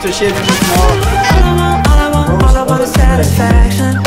to I want is more.